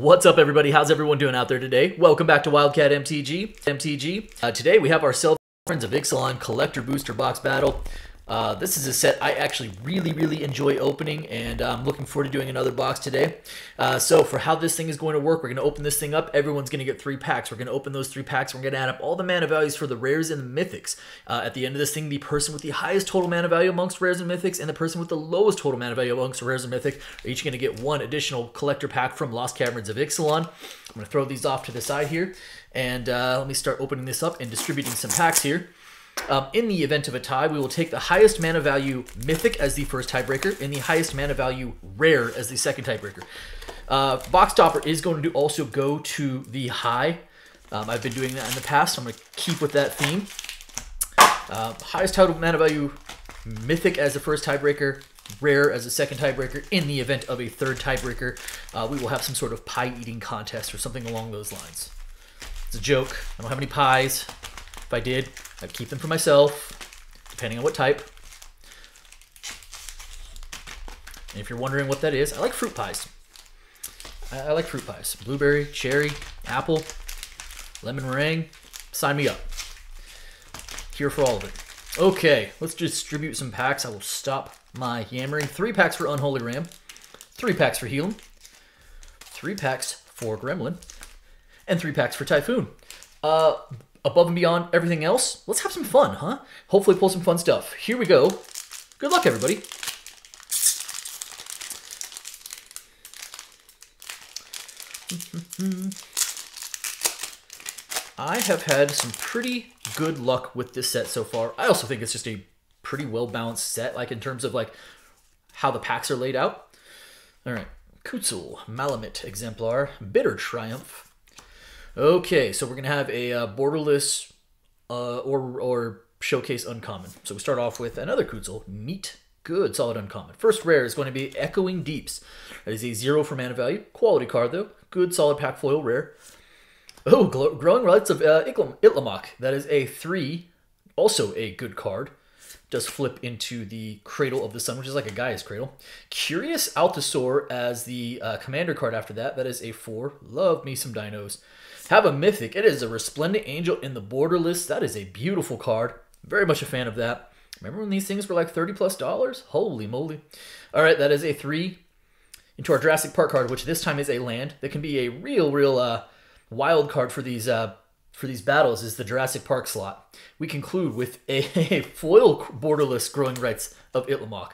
What's up, everybody? How's everyone doing out there today? Welcome back to Wildcat MTG. MTG. Uh, today we have our self Friends of Ixalan Collector Booster Box Battle. Uh, this is a set I actually really, really enjoy opening, and I'm looking forward to doing another box today. Uh, so for how this thing is going to work, we're going to open this thing up. Everyone's going to get three packs. We're going to open those three packs. We're going to add up all the mana values for the rares and the mythics. Uh, at the end of this thing, the person with the highest total mana value amongst rares and mythics and the person with the lowest total mana value amongst rares and mythic are each going to get one additional collector pack from Lost Caverns of Ixalan. I'm going to throw these off to the side here, and uh, let me start opening this up and distributing some packs here. Um, in the event of a tie, we will take the highest mana value Mythic as the first tiebreaker and the highest mana value Rare as the second tiebreaker. Uh, Box Topper is going to also go to the high. Um, I've been doing that in the past, so I'm going to keep with that theme. Uh, highest total mana value Mythic as the first tiebreaker, Rare as a second tiebreaker. In the event of a third tiebreaker, uh, we will have some sort of pie eating contest or something along those lines. It's a joke. I don't have any pies. If I did, I'd keep them for myself, depending on what type. And if you're wondering what that is, I like fruit pies. I, I like fruit pies. Blueberry, cherry, apple, lemon meringue. Sign me up. Here for all of it. Okay, let's distribute some packs. I will stop my yammering. Three packs for Unholy Ram. Three packs for Healing. Three packs for Gremlin. And three packs for Typhoon. Uh, above and beyond everything else, let's have some fun, huh? Hopefully pull some fun stuff. Here we go. Good luck, everybody. I have had some pretty good luck with this set so far. I also think it's just a pretty well balanced set, like in terms of like how the packs are laid out. All right, Kutzil, Malamet Exemplar, Bitter Triumph, Okay, so we're gonna have a uh, borderless uh, or or showcase uncommon. So we start off with another Kutzil, Neat, good, solid uncommon. First rare is going to be Echoing Deeps. That is a zero for mana value. Quality card though, good, solid pack foil rare. Oh, Growing Rites of uh, Itlimoc. That is a three, also a good card. Does flip into the Cradle of the Sun, which is like a Gaea's Cradle. Curious Allosaur as the uh, commander card after that. That is a four. Love me some dinos. Have a Mythic. It is a Resplendent Angel in the Borderless. That is a beautiful card. Very much a fan of that. Remember when these things were like 30 plus dollars? Holy moly. All right, that is a three into our Jurassic Park card, which this time is a land that can be a real, real uh, wild card for these uh, for these battles is the Jurassic Park slot. We conclude with a, a foil borderless growing rites of Itlimoc.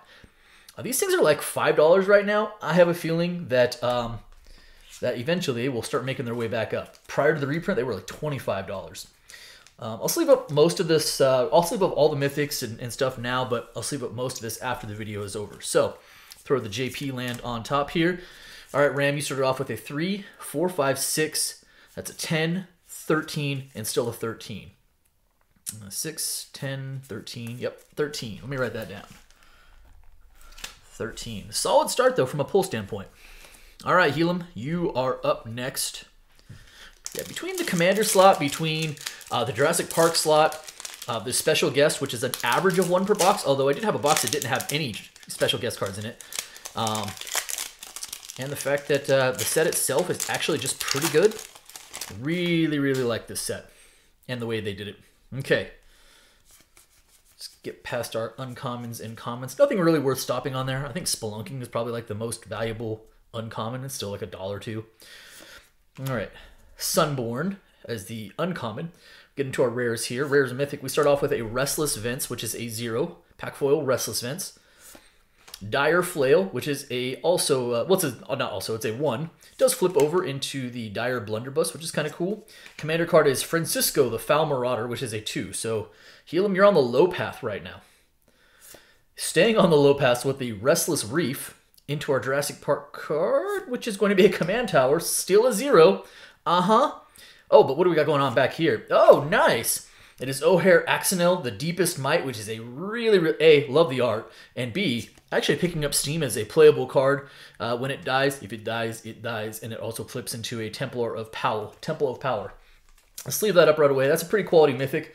Uh, these things are like $5 right now. I have a feeling that um, that eventually will start making their way back up. Prior to the reprint, they were like $25. Um, I'll sleeve up most of this. Uh, I'll sleeve up all the mythics and, and, stuff now, but I'll sleeve up most of this after the video is over. So throw the JP land on top here. All right, Ram, you started off with a 3, 4, 5, 6. That's a 10, 13, and still a 13. Uh, 6, 10, 13. Yep, 13. Let me write that down. 13. Solid start, though, from a pull standpoint. All right, Helam, you are up next. Yeah, between the commander slot, between uh, the Jurassic Park slot, uh, the special guest, which is an average of one per box, although I did have a box that didn't have any special guest cards in it. Um, and the fact that uh, the set itself is actually just pretty good. Really, really like this set and the way they did it. Okay. Let's get past our uncommons and commons. Nothing really worth stopping on there. I think Spelunking is probably like the most valuable uncommon. It's still like a dollar two. All right. Sunborn as the uncommon. Get into our rares here. Rares and mythic. We start off with a Restless Vents, which is a zero. Pack foil, Restless Vents. Dire Flail, which is a also uh, what's well, a uh, not also it's a one. Does flip over into the Dire Blunderbuss, which is kind of cool. Commander card is Francisco the Fowl Marauder, which is a two. So Helam, you're on the low path right now. Staying on the low path with the Restless Reef, into our Jurassic Park card, which is going to be a command tower, still a zero. Uh-huh. Oh, but what do we got going on back here? Oh, nice. It is Ojer Axonil, the Deepest Might, which is a really, really, A, love the art, and B, actually picking up steam as a playable card. Uh, when it dies, if it dies, it dies, and it also flips into a Templar of Power. Temple of Power. Let's leave that up right away. That's a pretty quality mythic.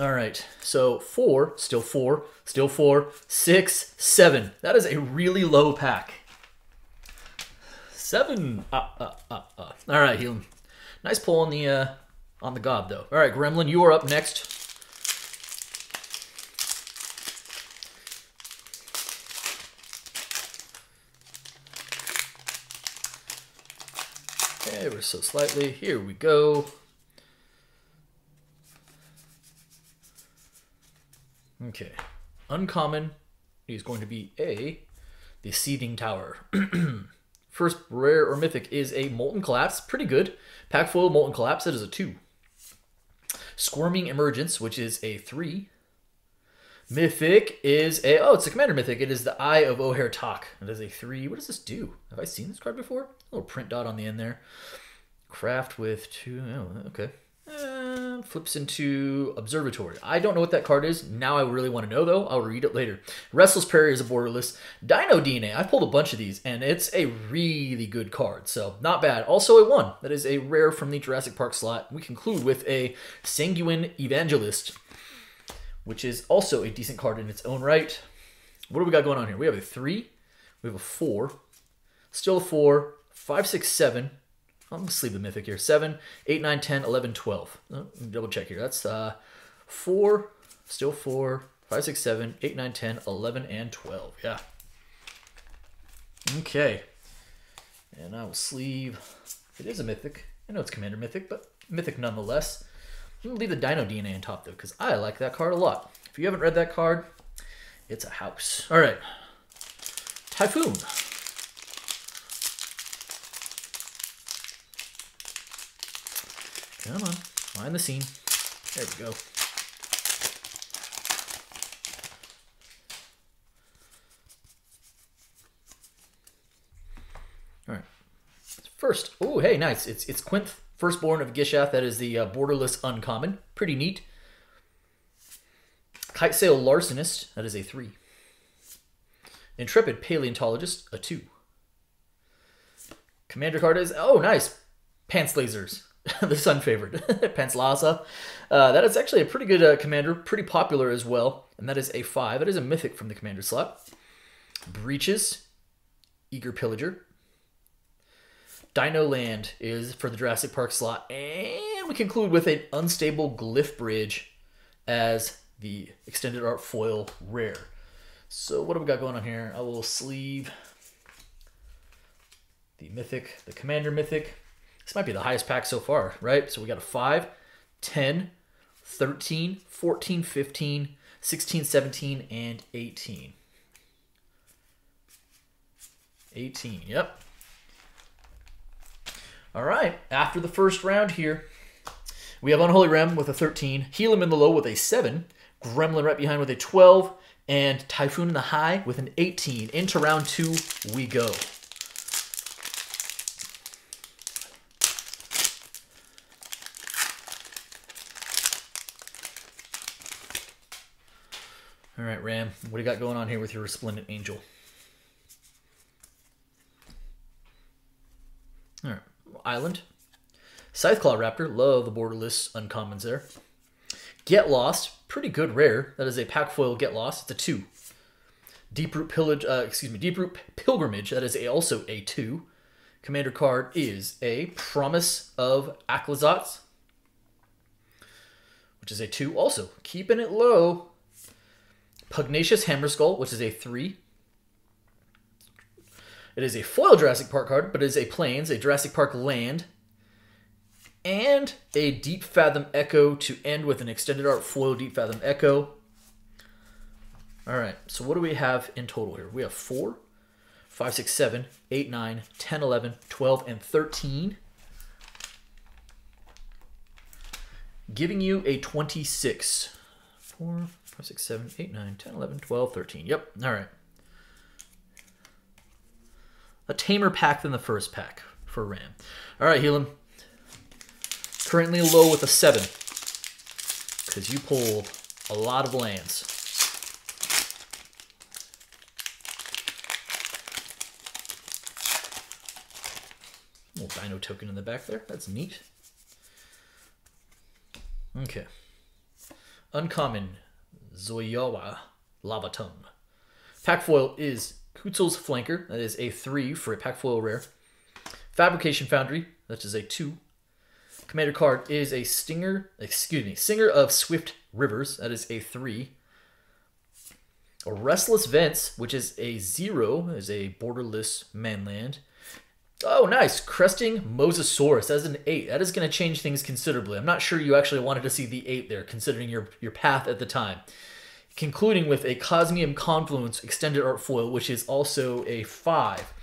All right, so four, still four, still four, six, seven. That is a really low pack. Seven. Uh, uh, uh, uh. All right, Helium. Nice pull on the uh, on the gob though. All right, Gremlin, you are up next. Ever so slightly. Here we go. Okay. Uncommon is going to be a the Seething Tower. First rare or mythic is a Molten Collapse. Pretty good. Pack foil Molten Collapse. That is a 2. Squirming Emergence, which is a 3. Mythic is a... Oh, it's a Commander Mythic. It is the Eye of Ojer Taq. It is a 3. What does this do? Have I seen this card before? A little print dot on the end there. Craft with 2... Oh, okay. Flips into Observatory. I don't know what that card is. Now I really want to know, though. I'll read it later. Restless Prairie is a borderless. Dino DNA. I pulled a bunch of these, and it's a really good card, so not bad. Also a 1. That is a rare from the Jurassic Park slot. We conclude with a Sanguine Evangelist, which is also a decent card in its own right. What do we got going on here? We have a 3. We have a 4. Still a 4. 5, 6, 7. I'm going to sleeve the mythic here. 7, 8, 9, 10, 11, 12. Oh, double check here. That's uh, 4, still 4, 5, 6, 7, 8, 9, 10, 11, and 12. Yeah. Okay. And I will sleeve. It is a mythic. I know it's commander mythic, but mythic nonetheless. I'm going to leave the Dino DNA on top, though, because I like that card a lot. If you haven't read that card, it's a house. All right. Typhoon. Come on, find the scene. There we go. All right. First, oh hey, nice. It's it's Quinth, firstborn of Gishath. That is the uh, borderless uncommon. Pretty neat. Kitesail Larcenist. That is a three. Intrepid Paleontologist. A two. Commander card is oh nice. Pants lasers. the sun favored Pantlaza. Uh, that is actually a pretty good uh, commander, pretty popular as well, and that is a five. That is a mythic from the commander slot. Breeches, Eager Pillager. Dino Land is for the Jurassic Park slot, and we conclude with an unstable Glyph Bridge as the extended art foil rare. So what do we got going on here? I will sleeve the mythic, the commander mythic. This might be the highest pack so far, right? So we got a 5, 10, 13, 14, 15, 16, 17, and 18. 18, yep. All right, after the first round here, we have Unholy Ram with a 13, Helium in the low with a 7, Gremlin right behind with a 12, and Typhoon in the high with an 18. Into round two we go. All right, Ram, what do you got going on here with your Resplendent Angel? All right, Island. Scytheclaw Raptor, love the borderless uncommons there. Get Lost, pretty good rare. That is a pack foil Get Lost. It's a two. Deeproot Pillage, uh, excuse me, Deeproot Pilgrimage. That is a, also a two. Commander card is a Promise of Aclazotz, which is a two. Also, keeping it low. Pugnacious Hammerskull, which is a 3. It is a foil Jurassic Park card, but it is a Plains, a Jurassic Park land, and a Deep Fathom Echo to end with an extended art foil Deep Fathom Echo. All right, so what do we have in total here? We have 4, 5, 6, 7, 8, 9, 10, 11, 12, and 13. Giving you a 26. 4, 5, 6, 7, 8, 9, 10, 11, 12, 13. Yep. All right. A tamer pack than the first pack for Ram. All right, Helium. Currently low with a 7. Because you pulled a lot of lands. Little dino token in the back there. That's neat. Okay. Uncommon Zoyowa Lava Tongue. Pack foil is Kutzil's Flanker. That is a 3 for a pack foil rare. Fabrication Foundry, that is a 2. Commander card is a Stinger, excuse me, Singer of Swift Rivers, that is a 3. A Restless Vents, which is a 0, is a borderless manland. Oh, nice. Cresting Mosasaurus as an 8. That is going to change things considerably. I'm not sure you actually wanted to see the 8 there, considering your, your path at the time. Concluding with a Cosmium Confluence Extended Art Foil, which is also a 5.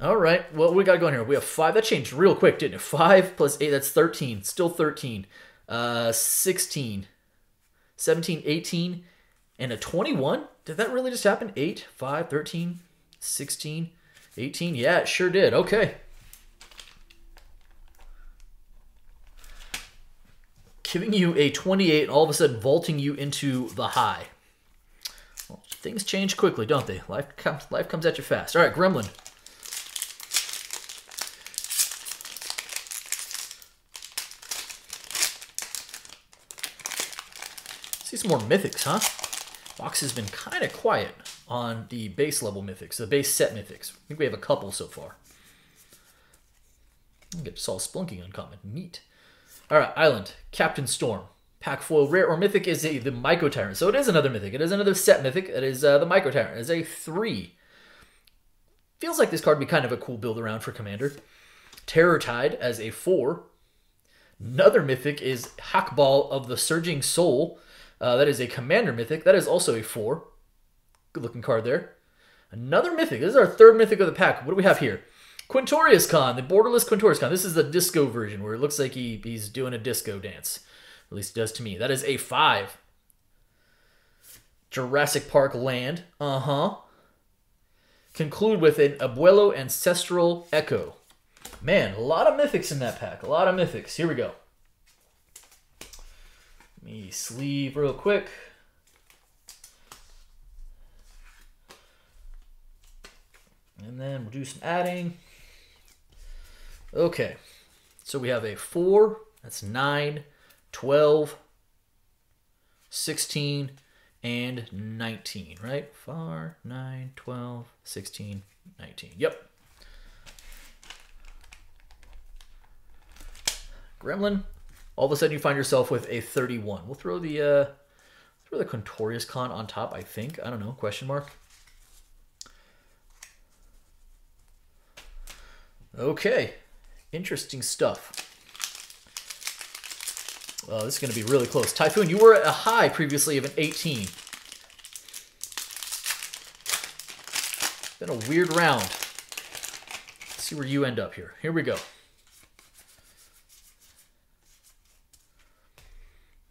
All right, well, we got going here. We have 5. That changed real quick, didn't it? 5 plus 8, that's 13. Still 13. Uh, 16. 17, 18, and a 21? Did that really just happen? 8, 5, 13, 16... 18, yeah, it sure did. Okay. Giving you a 28 and all of a sudden vaulting you into the high. Well, things change quickly, don't they? Life comes, life comes at you fast. All right, Gremlin. See some more mythics, huh? Box has been kind of quiet on the base level mythics, the base set mythics. I think we have a couple so far. Get Saul Spelunking uncommon. Neat. All right, Island. Captain Storm. Pack foil rare or mythic is a, the Myco Tyrant. So it is another mythic. It is another set mythic. It is uh, the Myco Tyrant. It is a three. Feels like this card would be kind of a cool build around for Commander. Terror Tide as a four. Another mythic is Hakbal of the Surging Soul. Uh, that is a Commander mythic. That is also a four. Good looking card there. Another mythic. This is our third mythic of the pack. What do we have here? Quintorius Kand, the borderless Quintorius Kand. This is the disco version where it looks like he, he's doing a disco dance. At least it does to me. That is a five. Jurassic Park Land. Uh huh. Conclude with an Abuelo Ancestral Echo. Man, a lot of mythics in that pack. A lot of mythics. Here we go. Let me sleeve real quick. And then we'll do some adding. Okay, so we have a 4, that's 9, 12, 16, and 19, right? 4, 9, 12, 16, 19. Yep. Gremlin, all of a sudden you find yourself with a 31. We'll throw the uh, throw the Quintorius Kand on top, I think. I don't know, question mark. Okay, interesting stuff. Oh, this is going to be really close. Typhoon, you were at a high previously of an 18. Been a weird round. Let's see where you end up here. Here we go.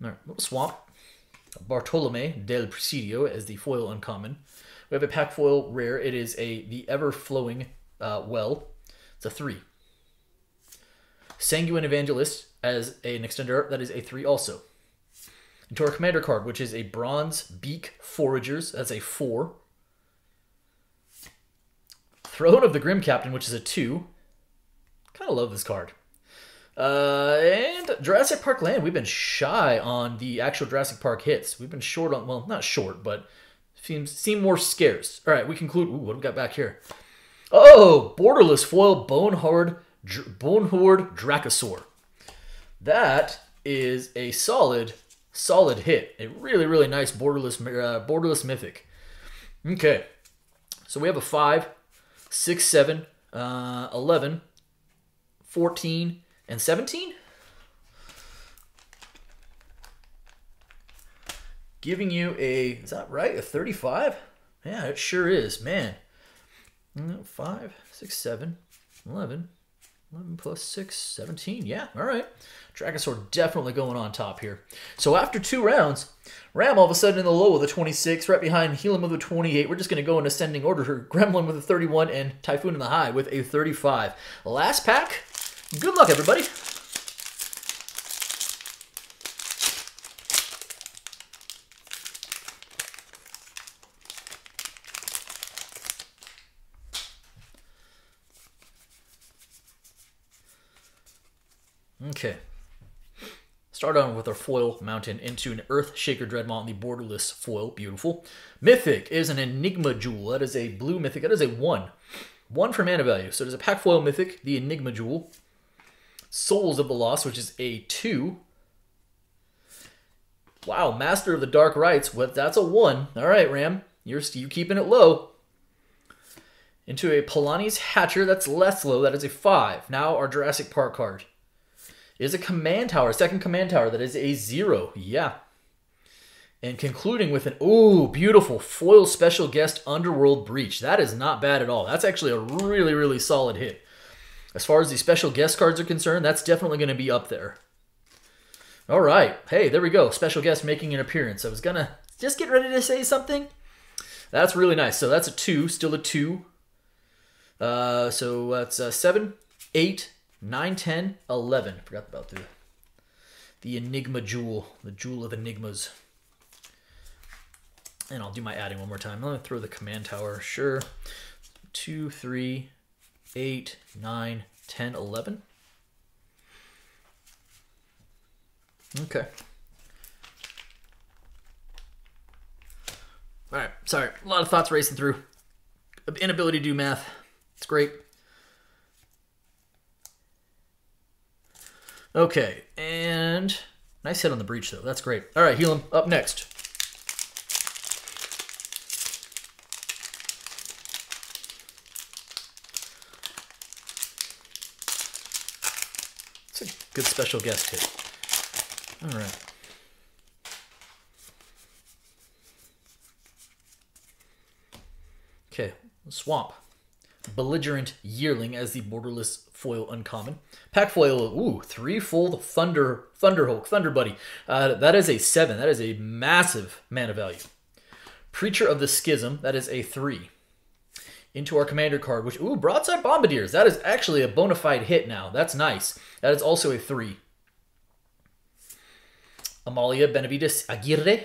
All right, Swamp. Bartolome del Presidio as the foil uncommon. We have a pack foil rare. It is a the ever flowing uh, well. It's a three. Sanguine Evangelist as an extender, that is a three also. Into our commander card, which is a bronze beak foragers, that's a four. Throne of the Grim Captain, which is a two. Kind of love this card. Uh, and Jurassic Park Land, we've been shy on the actual Jurassic Park hits. We've been short on, well, not short, but seems seem more scarce. All right, we conclude. Ooh, what do we got back here? Oh, borderless foil Bonehorde, Bonehorde Dracosaur. That is a solid, solid hit. A really, really nice borderless, uh, borderless mythic. Okay, so we have a 5, 6, 7, uh, 11, 14, and 17? Giving you a, is that right, a 35? Yeah, it sure is, man. 5, 6, 7, 11. 11 plus 6, 17. Yeah, all right. Dracosaur definitely going on top here. So after two rounds, Ram all of a sudden in the low with a 26, right behind Helium with a 28. We're just going to go in ascending order. here. Gremlin with a 31 and Typhoon in the high with a 35. Last pack. Good luck, everybody. Okay. Start on with our foil mountain into an Earth Shaker Dreadmaw, the borderless foil. Beautiful. Mythic is an Enigma Jewel. That is a blue mythic. That is a 1. One for mana value. So there's a pack foil mythic, the Enigma Jewel. Souls of the Lost, which is a two. Wow, Master of the Dark Rites. What? That's a one. All right, Ram. You're you keeping it low. Into a Palani's Hatcher. That's less low. That is a five. Now our Jurassic Park card is a command tower, a second command tower. That is a zero. Yeah. And concluding with an ooh beautiful foil special guest Underworld Breach. That is not bad at all. That's actually a really really solid hit. As far as the special guest cards are concerned, that's definitely going to be up there. All right. Hey, there we go. Special guest making an appearance. I was going to just get ready to say something. That's really nice. So that's a 2, still a 2. Uh, so that's uh, 7, 8, 9, 10, 11. Forgot about the, the Enigma Jewel, the Jewel of Enigmas. And I'll do my adding one more time. I'm going to throw the command tower. Sure. 2, 3, 8, 9, 10, 11. Okay. All right, sorry. A lot of thoughts racing through. Inability to do math. It's great. Okay, and nice hit on the breach, though. That's great. All right, Helam, up next. It's a good special guest hit. All right. Okay, Swamp. Belligerent Yearling as the borderless foil uncommon. Pack foil, ooh, three threefold Thunder Thunderhulk, Thunder Buddy. Uh, that is a seven. That is a massive mana value. Preacher of the Schism, that is a three. Into our commander card, which, ooh, Broadside Bombardiers. That is actually a bona fide hit now. That's nice. That is also a three. Amalia Benavides Aguirre.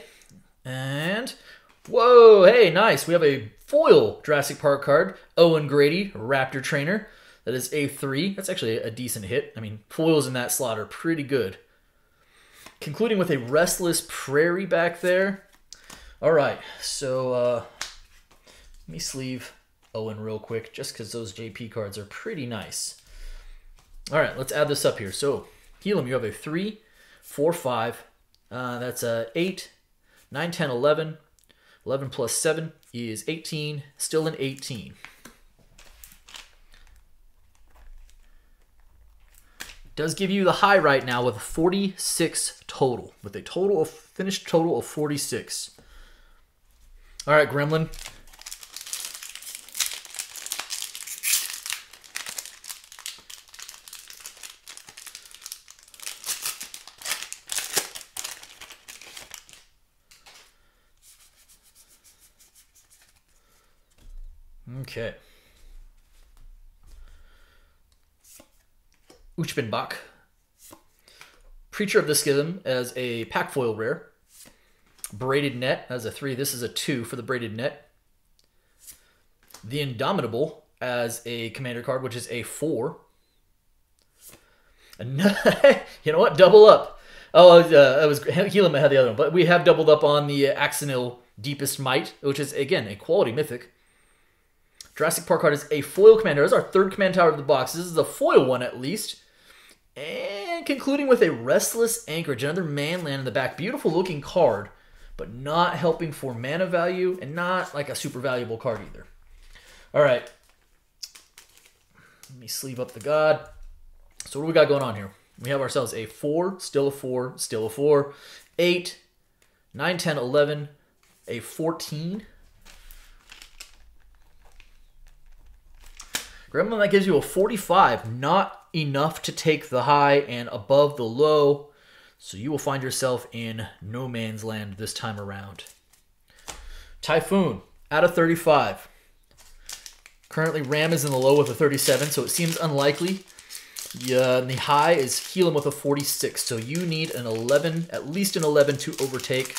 And, whoa, hey, nice. We have a foil Jurassic Park card. Owen Grady, Raptor Trainer. That is A3. That's actually a decent hit. I mean, foils in that slot are pretty good. Concluding with a Restless Prairie back there. All right, so uh, let me sleeve Owen real quick, just because those JP cards are pretty nice. All right, let's add this up here. So, Helam, you have a 3, 4, 5. Uh, that's a 8, 9, 10, 11. 11 plus 7 is 18, still an 18. Does give you the high right now with 46 total, with a total of finished total of 46. All right, Gremlin. Okay. Uchbenbak. Preacher of the Schism as a pack foil rare. Braided Net as a 3. This is a 2 for the Braided Net. The Indomitable as a commander card, which is a 4. you know what? Double up. Oh, uh, I was Helam had the other one, but we have doubled up on the Axonil Deepest Might, which is again a quality mythic. Jurassic Park card is a foil commander. This is our third command tower of the box. This is a foil one at least. And concluding with a Restless Anchorage, another man land in the back. Beautiful looking card, but not helping for mana value and not like a super valuable card either. All right. Let me sleeve up the god. So what do we got going on here? We have ourselves a 4, still a 4, still a 4, 8, 9, 10, 11, a 14, Gremlin, that gives you a 45. Not enough to take the high and above the low. So you will find yourself in no man's land this time around. Typhoon, out of 35. Currently, Ram is in the low with a 37, so it seems unlikely. Yeah, the high is Helam with a 46, so you need an 11, at least an 11 to overtake.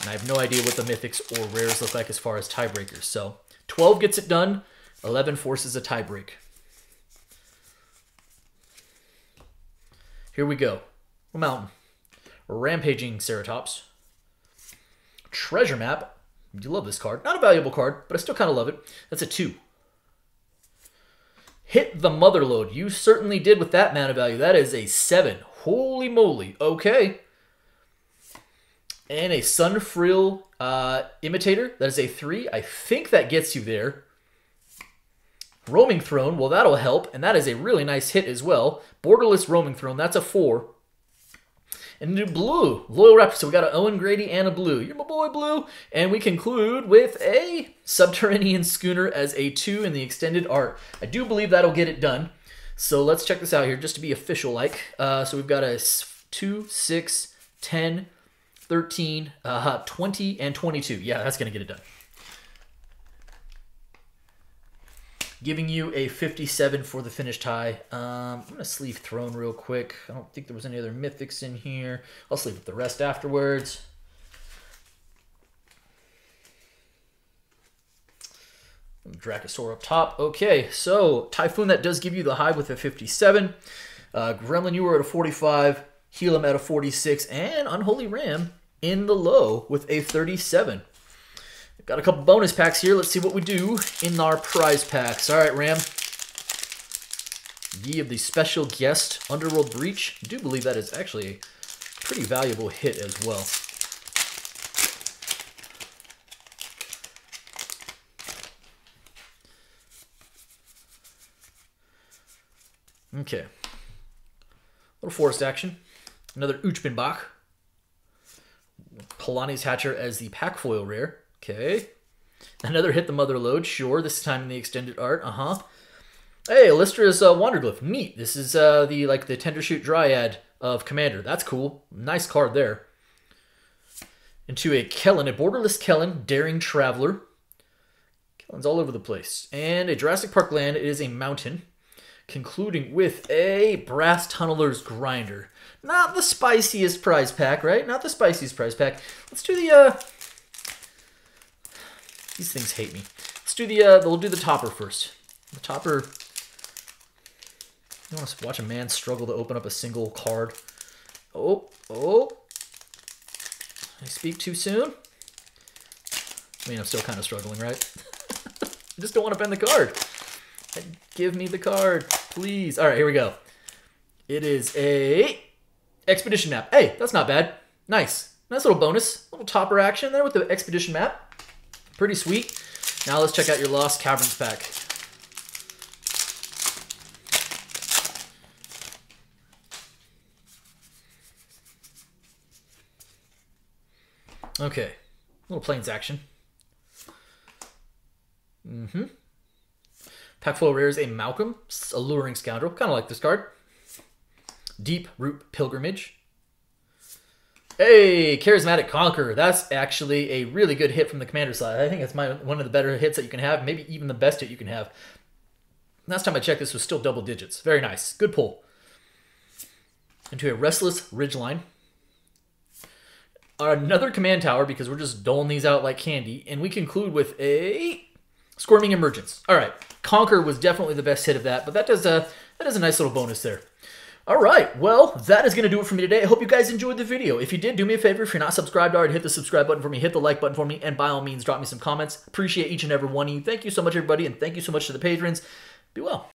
And I have no idea what the mythics or rares look like as far as tiebreakers. So 12 gets it done. 11 forces a tiebreak. Here we go. A mountain. Rampaging Ceratops. Treasure map. You love this card. Not a valuable card, but I still kind of love it. That's a 2. hit the mother lode. You certainly did with that mana value. That is a 7. Holy moly. Okay. And a Sunfrill uh, Imitator. That is a 3. I think that gets you there. Roaming Throne, well, that'll help, and that is a really nice hit as well. Borderless Roaming Throne, that's a 4. And new blue, Loyal Raptor. So we got an Owen Grady and a blue. You're my boy, blue. And we conclude with a Subterranean Schooner as a 2 in the extended art. I do believe that'll get it done. So let's check this out here just to be official like. Uh, so we've got a 2, 6, 10, 13, uh, 20, and 22. Yeah, that's going to get it done. Giving you a 57 for the finished high. Um, I'm going to sleeve Throne real quick. I don't think there was any other Mythics in here. I'll sleeve the rest afterwards. Dracosaur up top. Okay, so Typhoon, that does give you the high with a 57. Uh, Gremlin, you were at a 45. Helam at a 46. And Unholy Ram in the low with a 37. Got a couple bonus packs here. Let's see what we do in our prize packs. All right, Ram. Ye of the special guest Underworld Breach. I do believe that is actually a pretty valuable hit as well. Okay. Little forest action. Another Uchbenbak. Palani's Hatcher as the pack foil rare. Okay. Another hit the mother lode. Sure, this time in the extended art. Uh-huh. Hey, Listra's uh, Wanderglyph. Neat. This is uh, the like the Tendershoot Dryad of Commander. That's cool. Nice card there. Into a Kellen, a borderless Kellen, Daring Traveler. Kellen's all over the place. And a Jurassic Park land. It is a mountain. Concluding with a Brass Tunneler's Grinder. Not the spiciest prize pack, right? Not the spiciest prize pack. Let's do the uh, these things hate me. Let's do the, uh, we'll do the topper first. The topper, you want to watch a man struggle to open up a single card. Oh, oh. I speak too soon? I mean, I'm still kind of struggling, right? I just don't want to bend the card. Give me the card, please. All right, here we go. It is a expedition map. Hey, that's not bad. Nice. Nice little bonus. Little topper action there with the expedition map. Pretty sweet. Now let's check out your Lost Caverns pack. Okay, little plains action. Mm-hmm. Pack full of rares, a Malcolm, Alluring Scoundrel, kind of like this card. Deep Root Pilgrimage, Hey, Charismatic Conqueror. That's actually a really good hit from the commander side. I think it's my one of the better hits that you can have, maybe even the best hit you can have. Last time I checked, this was still double digits. Very nice. Good pull. Into a Restless Ridgeline. Another command tower, because we're just doling these out like candy. And we conclude with a Squirming Emergence. All right. Conquer was definitely the best hit of that, but that does a, that is a nice little bonus there. All right, well, that is going to do it for me today. I hope you guys enjoyed the video. If you did, do me a favor. If you're not subscribed already, hit the subscribe button for me, hit the like button for me, and by all means, drop me some comments. Appreciate each and every one of you. Thank you so much, everybody, and thank you so much to the patrons. Be well.